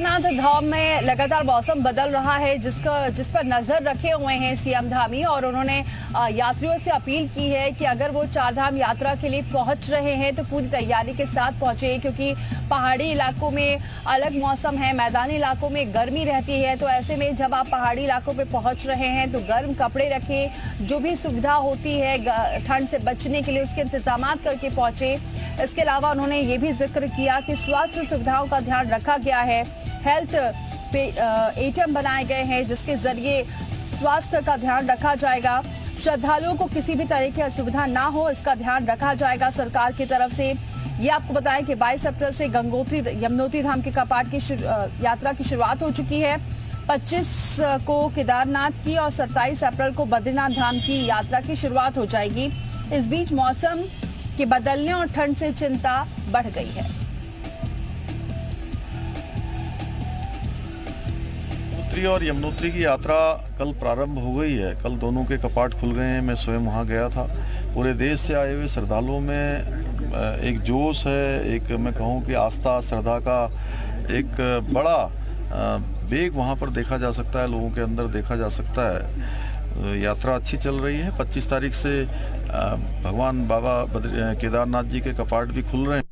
नाथ धाम में लगातार मौसम बदल रहा है, जिसका, जिस पर नज़र रखे हुए हैं सीएम धामी, और उन्होंने यात्रियों से अपील की है कि अगर वो चार धाम यात्रा के लिए पहुँच रहे हैं तो पूरी तैयारी के साथ पहुँचे, क्योंकि पहाड़ी इलाकों में अलग मौसम है, मैदानी इलाकों में गर्मी रहती है तो ऐसे में जब आप पहाड़ी इलाकों पर पहुँच रहे हैं तो गर्म कपड़े रखें, जो भी सुविधा होती है ठंड से बचने के लिए उसके इंतज़ाम करके पहुँचे। इसके अलावा उन्होंने ये भी ज़िक्र किया कि स्वास्थ्य सुविधाओं का ध्यान रखा गया है हेल्थ एटीएम बनाए गए हैं, जिसके ज़रिए स्वास्थ्य का ध्यान रखा जाएगा। श्रद्धालुओं को किसी भी तरह की असुविधा ना हो, इसका ध्यान रखा जाएगा सरकार की तरफ़ से। ये आपको बताएँ कि 22 अप्रैल से गंगोत्री, यमुनोत्री धाम के कपाट की यात्रा की शुरुआत हो चुकी है। 25 को केदारनाथ की और 27 अप्रैल को बद्रीनाथ धाम की यात्रा की शुरुआत हो जाएगी। इस बीच मौसम के बदलने और ठंड से चिंता बढ़ गई है। गंगोत्री और यमुनोत्री की यात्रा कल प्रारंभ हो गई है। कल दोनों के कपाट खुल गए हैं। मैं स्वयं वहाँ गया था। पूरे देश से आए हुए श्रद्धालुओं में एक जोश है, एक मैं कहूँ कि आस्था, श्रद्धा का एक बड़ा वेग वहाँ पर देखा जा सकता है, लोगों के अंदर देखा जा सकता है। यात्रा अच्छी चल रही है। 25 तारीख से भगवान बाबा केदारनाथ जी के कपाट भी खुल रहे हैं।